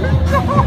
Oh,